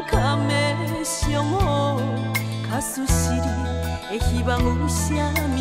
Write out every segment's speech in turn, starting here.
堪的伤好，假使是你的希望有啥物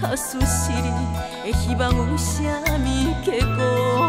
假使是你的希望有啥物结果？